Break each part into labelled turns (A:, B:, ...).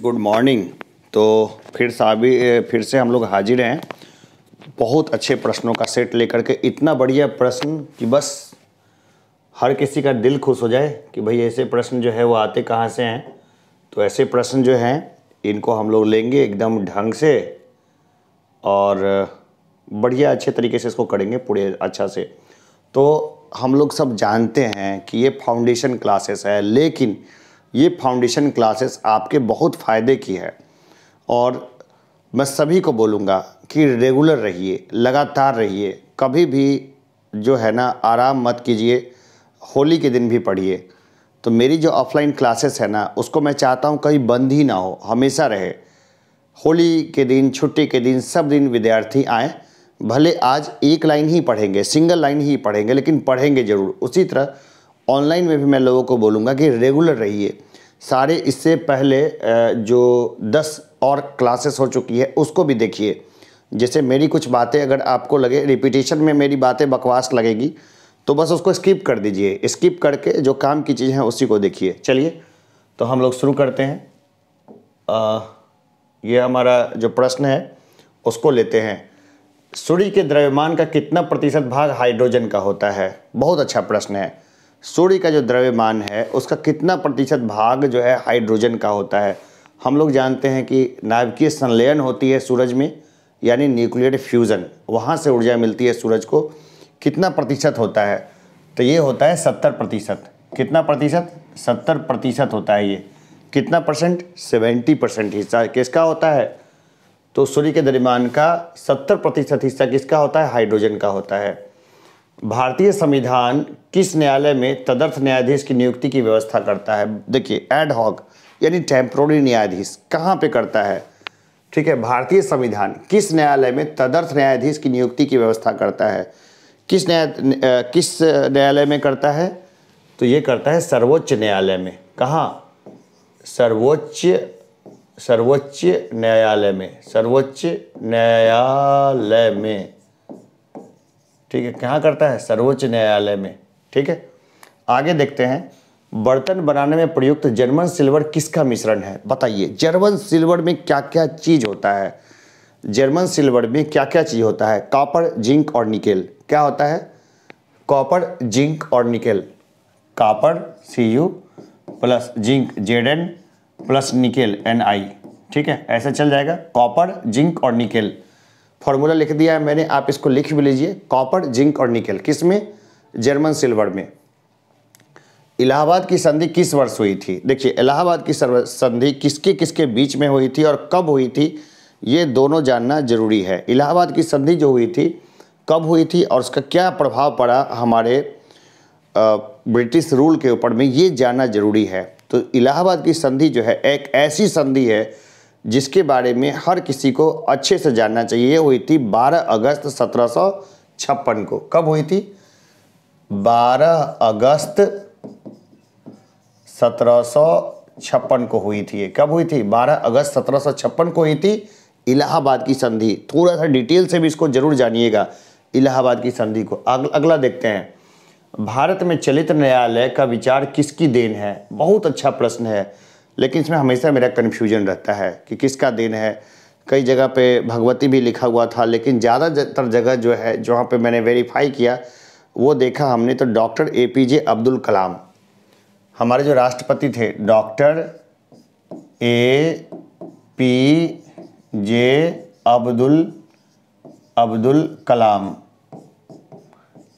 A: Good morning तो फिर साबी फिर से हम लोग हाजिर हैं। बहुत अच्छे प्रश्नों का सेट लेकर के, इतना बढ़िया प्रश्न कि बस हर किसी का दिल खुश हो जाए कि भाई ऐसे प्रश्न जो है वो आते कहाँ से हैं। तो ऐसे प्रश्न जो हैं, इनको हम लोग लेंगे एकदम ढंग से और बढ़िया अच्छे तरीके से इसको करेंगे पूरे अच्छा से। तो हम लोग सब जानते हैं कि ये फाउंडेशन क्लासेस है, लेकिन ये फाउंडेशन क्लासेस आपके बहुत फ़ायदे की है। और मैं सभी को बोलूँगा कि रेगुलर रहिए, लगातार रहिए, कभी भी जो है ना, आराम मत कीजिए, होली के दिन भी पढ़िए। तो मेरी जो ऑफलाइन क्लासेस है ना, उसको मैं चाहता हूँ कहीं बंद ही ना हो, हमेशा रहे। होली के दिन, छुट्टी के दिन, सब दिन विद्यार्थी आएँ, भले आज एक लाइन ही पढ़ेंगे सिंगल लाइन ही पढ़ेंगे, लेकिन पढ़ेंगे ज़रूर। उसी तरह ऑनलाइन में भी मैं लोगों को बोलूँगा कि रेगुलर रहिए। सारे इससे पहले जो दस और क्लासेस हो चुकी है उसको भी देखिए। जैसे मेरी कुछ बातें अगर आपको लगे रिपीटेशन में मेरी बातें बकवास लगेगी तो बस उसको स्किप कर दीजिए। स्किप करके जो काम की चीज़ हैं उसी को देखिए। चलिए तो हम लोग शुरू करते हैं। आ, ये हमारा जो प्रश्न है उसको लेते हैं। सूर्य के द्रव्यमान का कितना प्रतिशत भाग हाइड्रोजन का होता है? बहुत अच्छा प्रश्न है। सूर्य का जो द्रव्यमान है, उसका कितना प्रतिशत भाग जो है हाइड्रोजन का होता है? हम लोग जानते हैं कि नाभिकीय संलयन होती है सूरज में, यानी न्यूक्लियर फ्यूज़न। वहाँ से ऊर्जा मिलती है सूरज को। कितना प्रतिशत होता है? तो ये होता है सत्तर प्रतिशत। कितना प्रतिशत? सत्तर प्रतिशत होता है ये। कितना परसेंट? सेवेंटी परसेंट हिस्सा किसका होता है? तो सूर्य के द्रव्यमान का सत्तर प्रतिशत हिस्सा किसका होता है? हाइड्रोजन का होता है। भारतीय संविधान किस न्यायालय में तदर्थ न्यायाधीश की नियुक्ति की व्यवस्था करता है? देखिए एड हॉक यानी टेम्प्रोरी न्यायाधीश कहाँ पे करता है? ठीक है, भारतीय संविधान किस न्यायालय में तदर्थ न्यायाधीश की नियुक्ति की व्यवस्था करता है? किस न्याय किस न्यायालय में करता है? तो ये करता है सर्वोच्च न्यायालय में। कहाँ? सर्वोच्च सर्वोच्च न्यायालय में। सर्वोच्च न्यायालय में। ठीक है, कहाँ करता है? सर्वोच्च न्यायालय में। ठीक है? आगे देखते हैं। बर्तन बनाने में प्रयुक्त जर्मन सिल्वर किसका मिश्रण है? बताइए, जर्मन सिल्वर में क्या क्या चीज़ होता है? जर्मन सिल्वर में क्या क्या चीज़ होता है? कॉपर, जिंक और निकेल। क्या होता है? कॉपर, जिंक और nickel. Copper C U plus zinc Z N plus nickel N I ठीक है? ऐसा चल जाएगा। कॉपर, जिंक और निकेल। फॉर्मूला लिख दिया है मैंने, आप इसको लिख भी लीजिए। कॉपर, जिंक और निकल। किसमें? जर्मन सिल्वर में। इलाहाबाद की संधि किस वर्ष हुई थी? देखिए, इलाहाबाद की संधि किसके किसके बीच में हुई थी और कब हुई थी, ये दोनों जानना ज़रूरी है। इलाहाबाद की संधि जो हुई थी, कब हुई थी और उसका क्या प्रभाव पड़ा हमारे ब्रिटिश रूल के ऊपर में, ये जानना ज़रूरी है। तो इलाहाबाद की संधि जो है, एक ऐसी संधि है जिसके बारे में हर किसी को अच्छे से जानना चाहिए। हुई थी 12 अगस्त सत्रह सौ छप्पन को। कब हुई थी? 12 अगस्त सत्रह सौ छप्पन को हुई थी कब हुई थी? 12 अगस्त सत्रह सौ छप्पन को हुई थी। इलाहाबाद की संधि। थोड़ा सा डिटेल से भी इसको ज़रूर जानिएगा इलाहाबाद की संधि को। अग, अगला देखते हैं। भारत में चलित न्यायालय का विचार किसकी देन है? बहुत अच्छा प्रश्न है। लेकिन इसमें हमेशा मेरा कन्फ्यूज़न रहता है कि किसका दिन है। कई जगह पे भगवती भी लिखा हुआ था, लेकिन ज़्यादातर जगह जो है, जहाँ पे मैंने वेरीफाई किया, वो देखा हमने तो doctor A P J Abdul Kalam हमारे जो राष्ट्रपति थे doctor A P J Abdul Abdul Kalam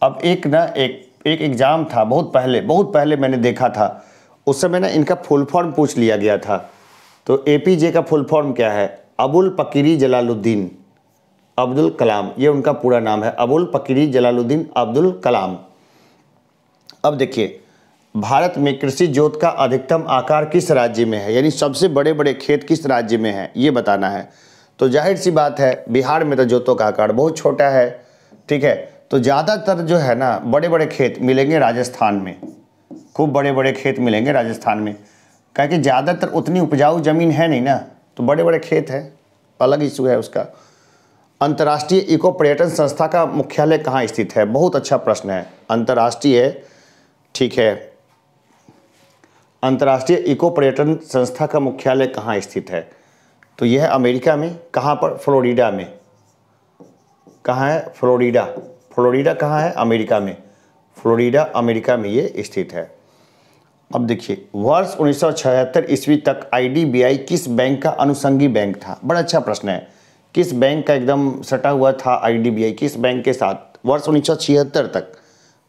A: अब एक ना, एक एक एग्ज़ाम था, बहुत पहले बहुत पहले मैंने देखा था। उस समय ना इनका फुल फॉर्म पूछ लिया गया था। तो एपीजे का फुल फॉर्म क्या है? अबुल पकीरी जलालुद्दीन, अब्दुल कलाम। ये उनका पूरा नाम है। अबुल पकीरी जलालुद्दीन, अब्दुल कलाम। अब देखिए, भारत में कृषि जोत का अधिकतम आकार किस राज्य में है? यानी सबसे बड़े बड़े खेत किस राज्य में है? ये बताना है। तो ज़ाहिर सी बात है, बिहार में तो जोतों का आकार बहुत छोटा है, ठीक है? तो ज़्यादातर जो है ना बड़े बड़े खेत मिलेंगे राजस्थान में। खूब बड़े बड़े खेत मिलेंगे राजस्थान में। क्या कि ज़्यादातर उतनी उपजाऊ ज़मीन है नहीं ना तो बड़े बड़े खेत है, अलग इशू है उसका। अंतर्राष्ट्रीय इको पर्यटन संस्था का मुख्यालय कहाँ स्थित है? बहुत अच्छा प्रश्न है। अंतर्राष्ट्रीय, ठीक है। अंतर्राष्ट्रीय इको पर्यटन संस्था का मुख्यालय कहाँ स्थित है? तो यह अमेरिका में, कहाँ पर? फ्लोरिडा में। कहाँ है? फ्लोरिडा। फ्लोरिडा कहाँ है? अमेरिका में। फ्लोरिडा, अमेरिका में ये स्थित है। अब देखिए, वर्ष उन्नीस ईस्वी तक आईडीबीआई किस बैंक का अनुसंगी बैंक था? बड़ा अच्छा प्रश्न है। किस बैंक का एकदम सटा हुआ था आईडीबीआई किस बैंक के साथ? वर्ष उन्नीस सौ छिहत्तर तक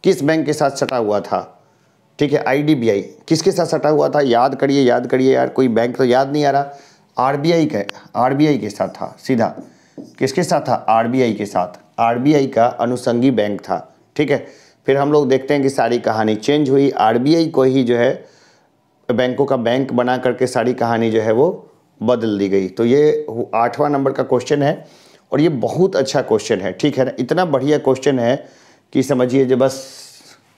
A: किस बैंक के साथ सटा हुआ था? ठीक है आईडीबीआई किसके साथ सटा हुआ था? याद करिए याद करिए यार, कोई बैंक तो याद नहीं आ रहा। आरबीआई का आरबीआई के साथ था, सीधा। किसके साथ था? आरबीआई के साथ। आरबीआई का अनुसंगी बैंक था, ठीक है। फिर हम लोग देखते हैं कि सारी कहानी चेंज हुई। आरबीआई को ही जो है, बैंकों का बैंक बना करके सारी कहानी जो है वो बदल दी गई। तो ये आठवां नंबर का क्वेश्चन है और ये बहुत अच्छा क्वेश्चन है, ठीक है ना? इतना बढ़िया क्वेश्चन है कि समझिए जो बस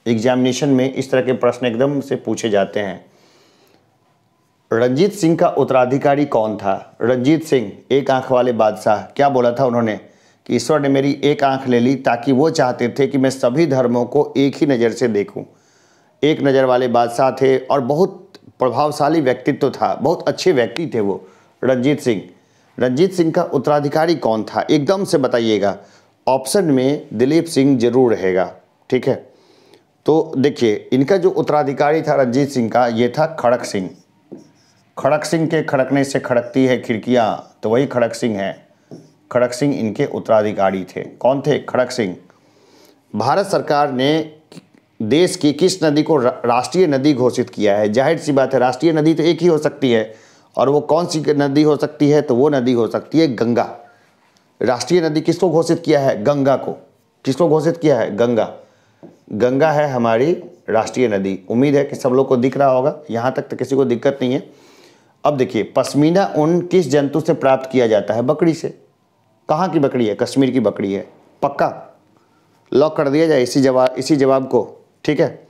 A: एग्जामिनेशन में इस तरह के प्रश्न एकदम से पूछे जाते हैं। रंजीत सिंह का उत्तराधिकारी कौन था? रंजीत सिंह, एक आँख वाले बादशाह, क्या बोला था उन्होंने? कि ईश्वर ने मेरी एक आँख ले ली ताकि वो चाहते थे कि मैं सभी धर्मों को एक ही नज़र से देखूँ। एक नज़र वाले बादशाह थे और बहुत प्रभावशाली व्यक्तित्व था। बहुत अच्छे व्यक्ति थे वो, रंजीत सिंह। रंजीत सिंह का उत्तराधिकारी कौन था? एकदम से बताइएगा। ऑप्शन में दिलीप सिंह ज़रूर रहेगा, ठीक है? तो देखिए, इनका जो उत्तराधिकारी था रंजीत सिंह का, ये था खड़क सिंह। खड़क सिंह के खड़कने से खड़कती है खिड़कियाँ तो वही खड़क सिंह है। खड़क सिंह इनके उत्तराधिकारी थे। कौन थे? खड़क सिंह। भारत सरकार ने देश की किस नदी को राष्ट्रीय नदी घोषित किया है? ज़ाहिर सी बात है, राष्ट्रीय नदी तो एक ही हो सकती है, और वो कौन सी नदी हो सकती है? तो वो नदी हो सकती है गंगा। राष्ट्रीय नदी किसको घोषित किया है? गंगा को। किसको घोषित किया है? गंगा। गंगा है हमारी राष्ट्रीय नदी। उम्मीद है कि सब लोग को दिख रहा होगा। यहाँ तक तो किसी को दिक्कत नहीं है। अब देखिए, पश्मीना ऊन किस जंतु से प्राप्त किया जाता है? बकरी से। कहाँ की बकरी है? कश्मीर की बकरी है। पक्का? लॉक कर दिया जाए इसी जवाब इसी जवाब को, ठीक है?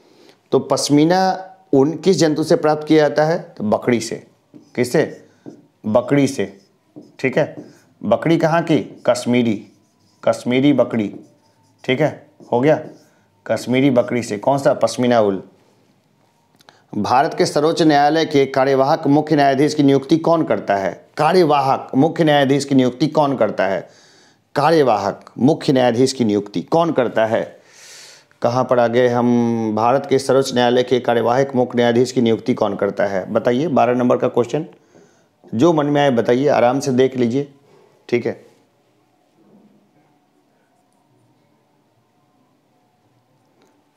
A: तो पश्मीना ऊन किस जंतु से प्राप्त किया जाता है? तो बकरी से। किससे बकरी से। ठीक है? बकरी कहाँ की? कश्मीरी। कश्मीरी बकरी। ठीक है? हो गया? कश्मीरी बकरी से। कौन सा? पश्मीना उल। भारत के सर्वोच्च न्यायालय के कार्यवाहक मुख्य न्यायाधीश की नियुक्ति कौन करता है? कार्यवाहक मुख्य न्यायाधीश की नियुक्ति कौन करता है? कार्यवाहक मुख्य न्यायाधीश की नियुक्ति कौन करता है? कहाँ पर आगे हम भारत के सर्वोच्च न्यायालय के कार्यवाहक मुख्य न्यायाधीश की नियुक्ति कौन करता है? बताइए, बारह नंबर का क्वेश्चन जो मन में आए बताइए, आराम से देख लीजिए। ठीक है।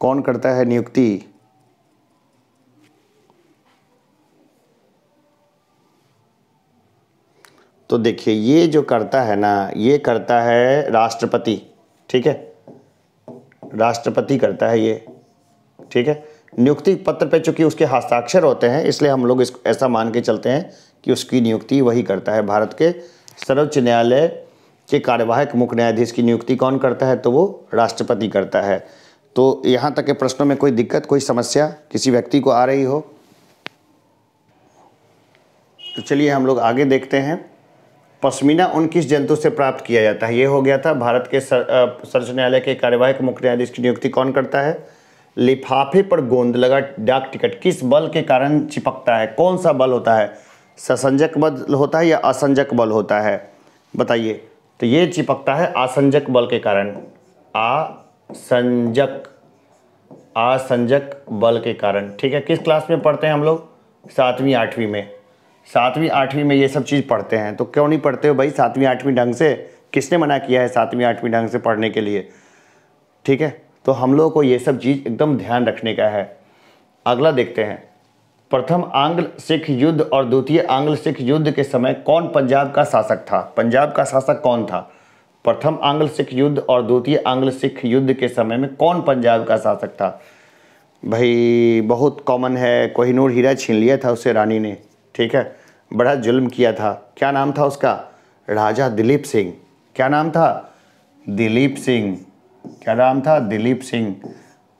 A: कौन करता है नियुक्ति? तो देखिए, ये जो करता है ना, ये करता है राष्ट्रपति, ठीक है? राष्ट्रपति करता है ये, ठीक है? नियुक्ति पत्र पे चूँकि उसके हस्ताक्षर होते हैं, इसलिए हम लोग इसको ऐसा मान के चलते हैं कि उसकी नियुक्ति वही करता है। भारत के सर्वोच्च न्यायालय के कार्यवाहक मुख्य न्यायाधीश की नियुक्ति कौन करता है? तो वो राष्ट्रपति करता है। तो यहाँ तक के प्रश्नों में कोई दिक्कत, कोई समस्या किसी व्यक्ति को आ रही हो? तो चलिए हम लोग आगे देखते हैं। पश्मीना उन किस जंतु से प्राप्त किया जाता है। ये हो गया था भारत के सर्वोच्च न्यायालय के कार्यवाहक मुख्य न्यायाधीश की नियुक्ति कौन करता है? लिफाफे पर गोंद लगा डाक टिकट। किस बल के कारण चिपकता है? कौन सा बल होता है? ससंजक बल होता है या असंजक बल होता है? बताइए। तो ये चिपकता है असंजक बल के कारण। आ संजक असंजक बल के कारण। ठीक है, किस क्लास में पढ़ते हैं हम लोग? सातवीं, आठवीं में। सातवीं, आठवीं में ये सब चीज़ पढ़ते हैं। तो क्यों नहीं पढ़ते हो भाई सातवीं, आठवीं ढंग से? किसने मना किया है सातवीं, आठवीं ढंग से पढ़ने के लिए? ठीक है? तो हम लोगों को ये सब चीज़ एकदम ध्यान रखने का है। अगला देखते हैं। प्रथम आंग्ल सिख युद्ध और द्वितीय आंग्ल सिख युद्ध के समय कौन पंजाब का शासक था? पंजाब का शासक कौन था? प्रथम आंग्ल सिख युद्ध और द्वितीय आंग्ल सिख युद्ध के समय में कौन पंजाब का शासक था? भाई, बहुत कॉमन है। कोहिनूर हीरा छीन लिया था उसे रानी ने। ठीक है? बड़ा जुल्म किया था। क्या नाम था उसका? राजा दिलीप सिंह। क्या नाम था? दिलीप सिंह। क्या नाम था? दिलीप सिंह।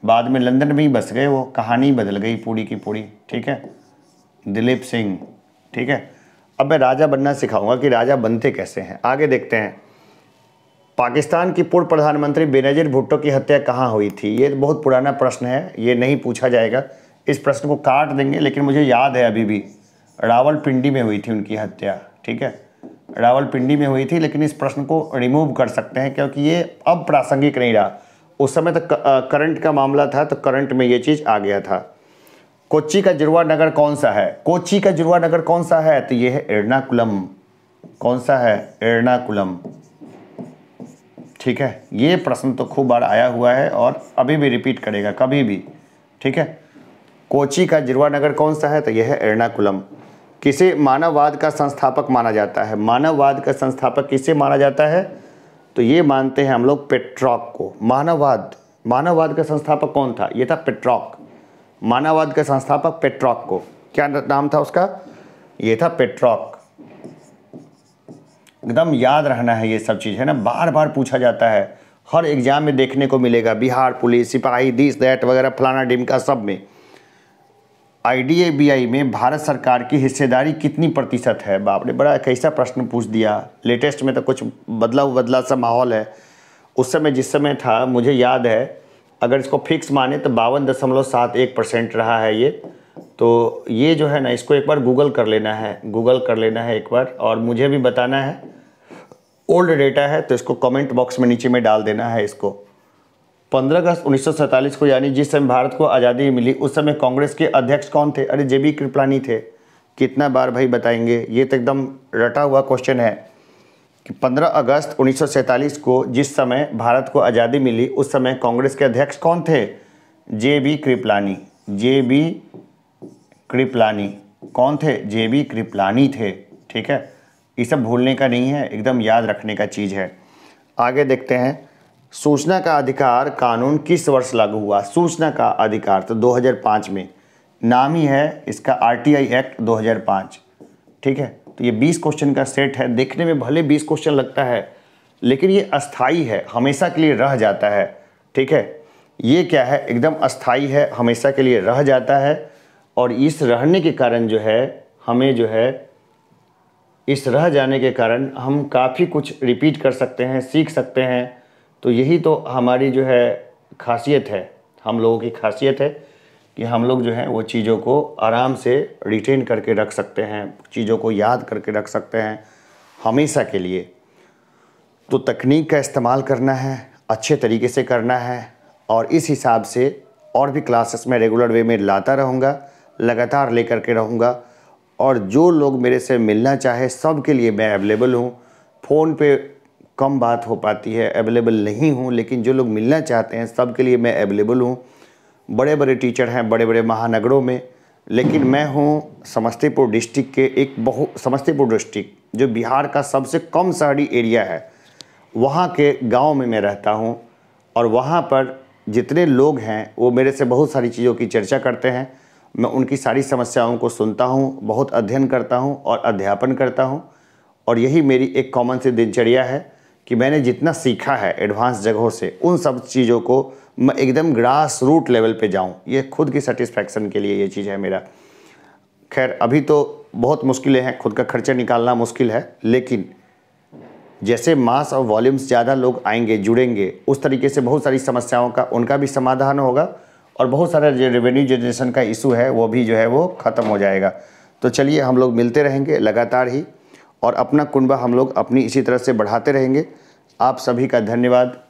A: बाद में लंदन में ही बस गए वो। कहानी बदल गई पूरी की पूरी। ठीक है? दिलीप सिंह। ठीक है? अब मैं राजा बनना सिखाऊँगा कि राजा बनते कैसे हैं। आगे देखते हैं। पाकिस्तान की पूर्व प्रधानमंत्री बेनजीर भुट्टो की हत्या कहाँ हुई थी? ये बहुत पुराना प्रश्न है। ये नहीं पूछा जाएगा। इस प्रश्न को काट देंगे, लेकिन मुझे याद है अभी भी। रावलपिंडी में हुई थी उनकी हत्या, ठीक है? रावलपिंडी में हुई थी, लेकिन इस प्रश्न को रिमूव कर सकते हैं, क्योंकि ये अब प्रासंगिक नहीं रहा। उस समय तो करंट का मामला था तो करंट में ये चीज़ आ गया था। कोच्चि का जुड़वा नगर कौन सा है? कोच्चि का जुड़वा नगर कौन सा है? तो ये है एर्नाकुलम। कौन सा है? एर्नाकुलम। ठीक है? ये प्रश्न तो खूब बार आया हुआ है और अभी भी रिपीट करेगा, कभी भी। ठीक है? कोची का जिरवा नगर कौन सा है? तो यह है एर्नाकुलम। किसे मानववाद का संस्थापक माना जाता है? मानववाद का संस्थापक किसे माना जाता है? तो ये मानते हैं हम लोग पेट्रॉक को। मानववाद मानववाद का संस्थापक कौन था? ये था पेट्रॉक। मानववाद का संस्थापक पेट्रॉक को। क्या नाम था उसका? ये था पेट्रॉक। एकदम याद रहना है ये सब चीज़, है ना? बार बार पूछा जाता है। हर एग्ज़ाम में देखने को मिलेगा, बिहार पुलिस, सिपाही, दिस, दैट, वगैरह, फलाना डिमका सब में। आई में भारत सरकार की हिस्सेदारी कितनी प्रतिशत है? बाप ने बड़ा कैसा प्रश्न पूछ दिया। लेटेस्ट में तो कुछ बदला बदला सा माहौल है। उस समय, जिस समय था, मुझे याद है, अगर इसको फिक्स माने तो बावन दशमलव सात एक परसेंट रहा है ये। तो ये जो है ना, इसको एक बार गूगल कर लेना है, गूगल कर लेना है एक बार। और मुझे भी बताना है, ओल्ड डेटा है तो इसको कमेंट बॉक्स में नीचे में डाल देना है इसको। 15 अगस्त उन्नीस सौ सैंतालीस को, यानी जिस समय भारत को आज़ादी मिली, उस समय कांग्रेस के अध्यक्ष कौन थे? अरे जे बी कृपलानी थे। कितना बार भाई बताएँगे? ये तो एकदम रटा हुआ क्वेश्चन है कि 15 अगस्त उन्नीस सौ सैंतालीस को, जिस समय भारत को आज़ादी मिली, उस समय कांग्रेस के अध्यक्ष कौन थे? J B Kripalani. J B Kripalani. कौन थे? जे बी कृपलानी थे। ठीक है? ये सब भूलने का नहीं है, एकदम याद रखने का चीज़ है। आगे देखते हैं। सूचना का अधिकार कानून किस वर्ष लागू हुआ? सूचना का अधिकार तो 2005 में। नाम ही है इसका आरटीआई एक्ट 2005 ठीक है? तो ये 20 क्वेश्चन का सेट है। देखने में भले 20 क्वेश्चन लगता है, लेकिन ये अस्थाई है, हमेशा के लिए रह जाता है। ठीक है? ये क्या है? एकदम अस्थाई है, हमेशा के लिए रह जाता है। और इस रहने के कारण जो है, हमें जो है, इस रह जाने के कारण हम काफ़ी कुछ रिपीट कर सकते हैं, सीख सकते हैं। तो यही तो हमारी जो है खासियत है। हम लोगों की खासियत है कि हम लोग जो है वो चीज़ों को आराम से रिटेन करके रख सकते हैं, चीज़ों को याद करके रख सकते हैं हमेशा के लिए। तो तकनीक का इस्तेमाल करना है, अच्छे तरीके से करना है और इस हिसाब से और भी क्लासेस में रेगुलर वे में लाता रहूँगा, लगातार लेकर के रहूँगा और जो लोग मेरे से मिलना चाहे सब के लिए मैं अवेलेबल हूँ। फ़ोन पे कम बात हो पाती है अवेलेबल नहीं हूँ, लेकिन जो लोग मिलना चाहते हैं, सब के लिए मैं अवेलेबल हूँ। बड़े बड़े टीचर हैं बड़े बड़े महानगरों में, लेकिन मैं हूँ समस्तीपुर डिस्ट्रिक्ट के एक बहु, समस्तीपुर डिस्ट्रिक्ट जो बिहार का सबसे कम शहरी एरिया है। वहाँ के गाँव में मैं रहता हूँ, और वहाँ पर जितने लोग हैं, वो मेरे से बहुत सारी चीज़ों की चर्चा करते हैं। मैं उनकी सारी समस्याओं को सुनता हूँ, बहुत अध्ययन करता हूँ और अध्यापन करता हूँ, और यही मेरी एक कॉमन सी दिनचर्या है। कि मैंने जितना सीखा है एडवांस जगहों से, उन सब चीज़ों को मैं एकदम ग्रास रूट लेवल पे जाऊँ। ये खुद की सेटिस्फैक्शन के लिए ये चीज़ है मेरा। खैर, अभी तो बहुत मुश्किलें हैं, खुद का खर्चा निकालना मुश्किल है, लेकिन जैसे मास और वॉल्यूम्स ज़्यादा लोग आएँगे, जुड़ेंगे, उस तरीके से बहुत सारी समस्याओं का, उनका भी समाधान होगा और बहुत सारा जो रेवेन्यू जनरेशन का इशू है, वो भी जो है वो ख़त्म हो जाएगा। तो चलिए हम लोग मिलते रहेंगे, लगातार ही और अपना कुनबा हम लोग अपनी इसी तरह से बढ़ाते रहेंगे। आप सभी का धन्यवाद।